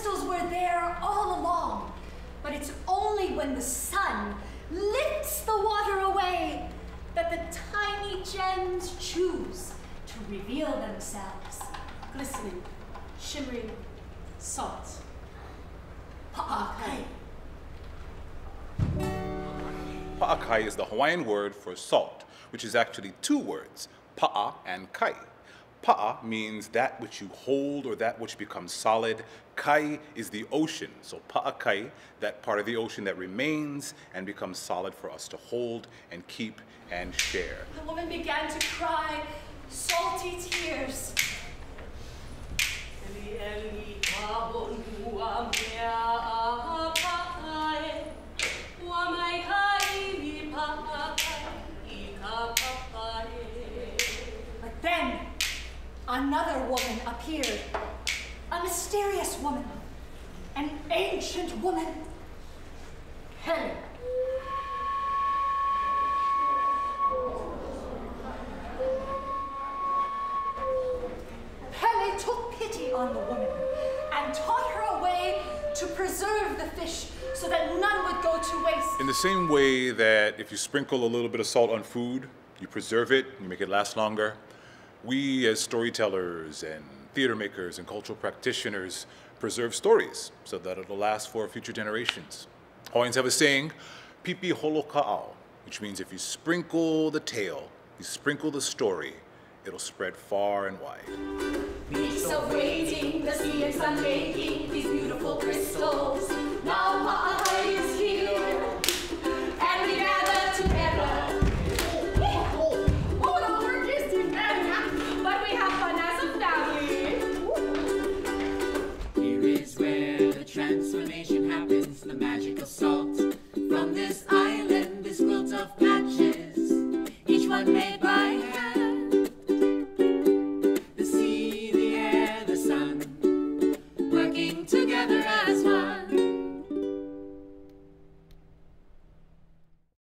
crystals were there all along. But it's only when the sun lifts the water away that the tiny gems choose to reveal themselves. Glistening, shimmering, salt. Pa'akai. Pa'akai is the Hawaiian word for salt, which is actually two words, pa'a and kai. Pa'a means that which you hold or that which becomes solid. Kai is the ocean. So pa'akai, that part of the ocean that remains and becomes solid for us to hold and keep and share. The woman began to cry salty tears. Another woman appeared. A mysterious woman. An ancient woman. Helen. Pele took pity on the woman and taught her a way to preserve the fish so that none would go to waste. In the same way that if you sprinkle a little bit of salt on food, you preserve it, you make it last longer, we as storytellers and theater makers and cultural practitioners preserve stories so that it'll last for future generations. Hawaiians have a saying, pipi holo ka'ao, which means if you sprinkle the tale, you sprinkle the story, it'll spread far and wide. transformation happens, the magical salt. From this island, this quilt of patches, each one made by